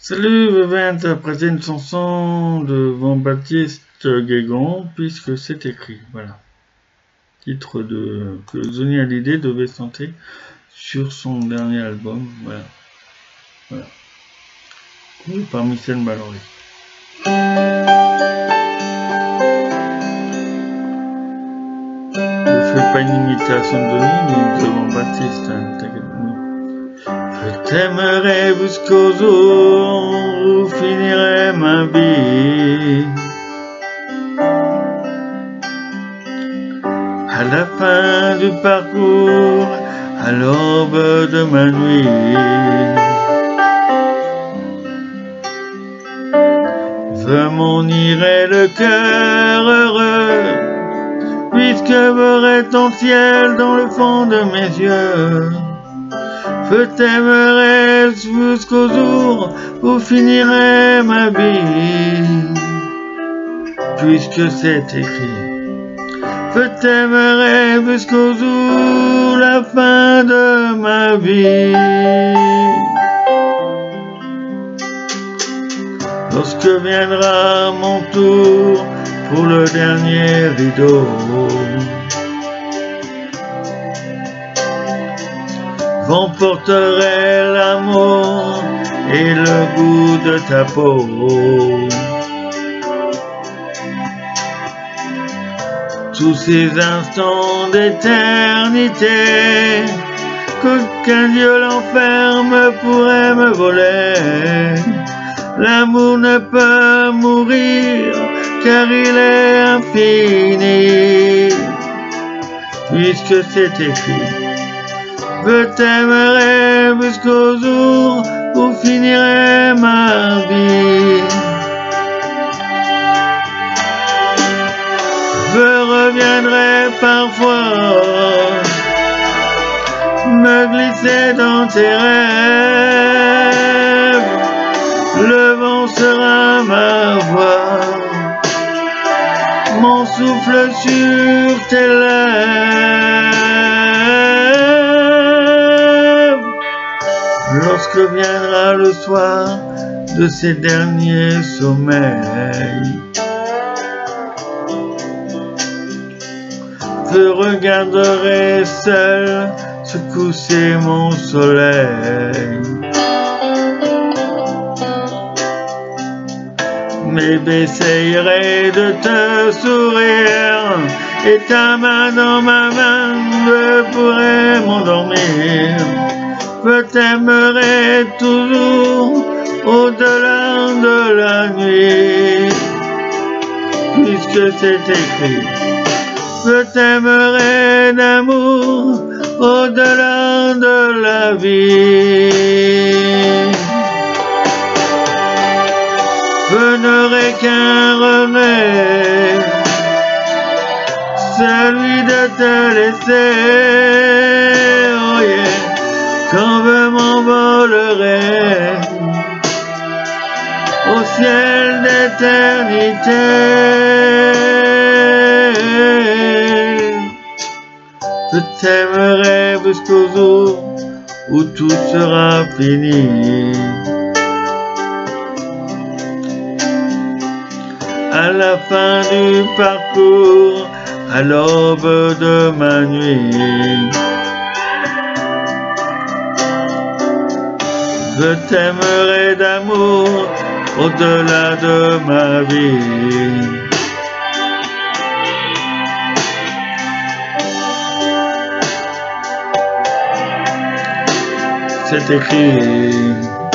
Salut, je vais interpréter une chanson de Jean-Baptiste Guégan, puisque c'est écrit, voilà. Titre de, que Johnny Hallyday devait chanter sur son dernier album, voilà. Voilà. par Michel Mallory. Je fais pas une imitation de Johnny, mais de Jean-Baptiste, hein, je t'aimerai jusqu'au jour où finirait ma vie. À la fin du parcours, à l'aube de ma nuit. Je m'en irai le cœur heureux, puisque verrai ton ciel dans le fond de mes yeux. Je t'aimerai jusqu'au jour où finirait ma vie, puisque c'est écrit. Je t'aimerai jusqu'au jour, la fin de ma vie. Lorsque viendra mon tour pour le dernier rideau, J'emporterai l'amour et le goût de ta peau. Tous ces instants d'éternité qu'aucun Dieu l'enferme pourrait me voler. L'amour ne peut mourir car il est infini, puisque c'est écrit. Je t'aimerai jusqu'au jour où finirait ma vie. Je reviendrai parfois me glisser dans tes rêves. Le vent sera ma voix, mon souffle sur tes lèvres. Lorsque viendra le soir de ces derniers sommeils. Je regarderai seul se coucher mon soleil. Mais j'essayerai de te sourire et ta main dans ma main, je pourrai m'endormir je t'aimerai toujours au-delà de la nuit, puisque c'est écrit. Je t'aimerai d'amour au-delà de la vie. Je n'aurai qu'un remède, celui de te laisser quand je m'envolerai au ciel d'éternité. Je t'aimerai jusqu'au jour où tout sera fini. À la fin du parcours, à l'aube de ma nuit. Je t'aimerai d'amour au-delà de ma vie. C'est écrit.